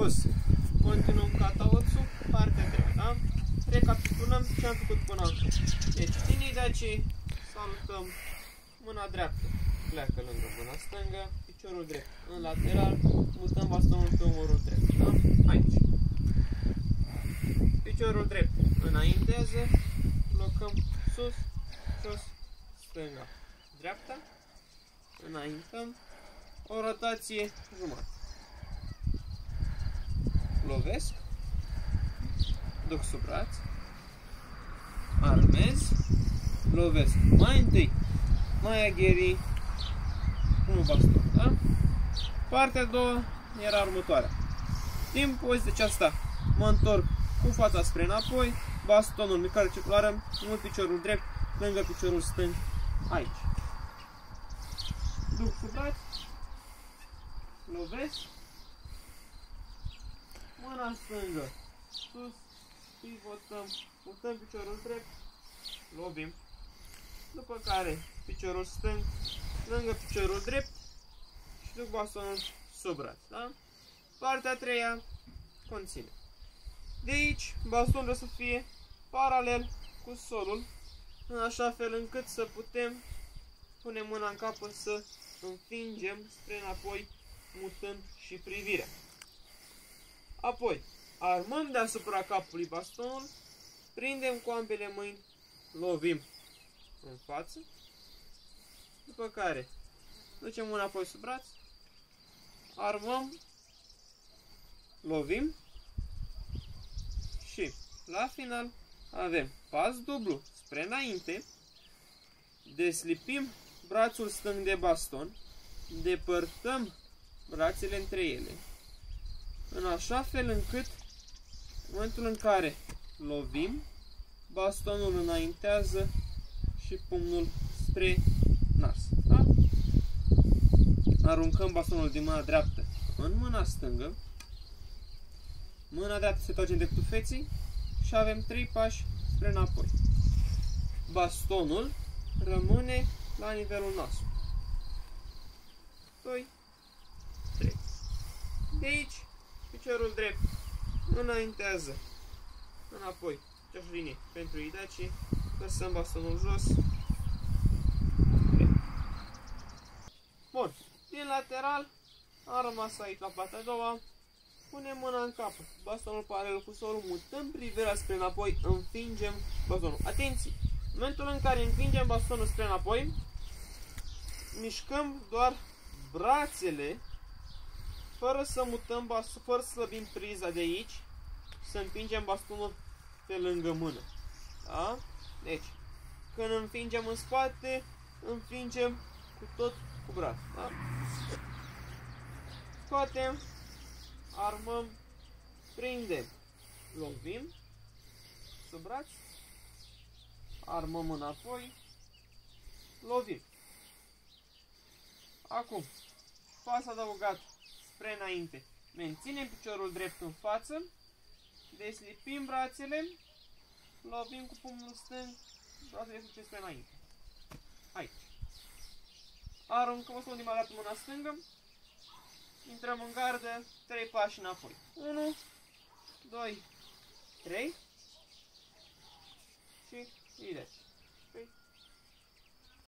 os. Continuăm cataoțul, partea dreaptă, da? Recapitulăm ce am făcut până acum. Deci, din idacii, salutăm mâna dreaptă, pleacă lângă mâna stângă, piciorul drept în lateral, mutăm bastonul pe umărul drept, da? Aici. Piciorul drept înaintează, blocăm sus, jos, stânga, dreapta, înaintăm, o rotație jumătate. Lovesc, duc sub braț, armez, lovesc. Mai întâi, mai agheri un baston, da? Partea a doua era următoarea. Din poziția aceasta mă întorc cu fața spre înapoi, bastonul, micare circulară, mult piciorul drept, lângă piciorul stâng, aici. Duc sub braț, lovesc, mâna stângă, sus, pivotăm, mutăm piciorul drept, lovim, după care piciorul stâng, lângă piciorul drept și duc bastonul sub braț, da? Partea a treia conține. De aici, bastonul să fie paralel cu solul, în așa fel încât să putem pune mâna în capă să înfingem spre înapoi, mutând și privirea. Apoi, armăm deasupra capului bastonul, prindem cu ambele mâini, lovim în față, după care ducem mâna apoi sub braț, armăm, lovim și la final avem pas dublu spre înainte, deslipim brațul stâng de baston, depărtăm brațele între ele, în așa fel încât în momentul în care lovim, bastonul înaintează și pumnul spre nas. Da? Aruncăm bastonul din mâna dreaptă în mâna stângă, mâna dreaptă se trage în dreptul feței și avem trei pași spre înapoi. Bastonul rămâne la nivelul nasului. 2, 3. De aici, piciorul drept înaintează înapoi aceeași linie pentru idaci, lăsăm bastonul jos. Bun, din lateral am rămas aici la partea a doua, punem mâna în cap, bastonul paralel cu solul, mutăm privirea spre înapoi, înfingem bastonul. Atenție! În momentul în care înfingem bastonul spre înapoi, mișcăm doar brațele fără să mutăm bastonul, fără să slăbim priza de aici, să împingem bastonul pe lângă mână. Da? Deci, când înfingem în spate, înfingem cu tot cu braț. Da? Scoatem, armăm, prindem, lovim sub braț, armăm înapoi, lovim. Acum, pas adăugat spre înainte. Menținem piciorul drept în față, deslipim brațele, lovim cu pumnul stâng, brațele succes spre înainte. Aici. Aruncăm o din dată mâna stângă, intrăm în gardă, 3 pași înapoi. 1, 2, 3 și ideci.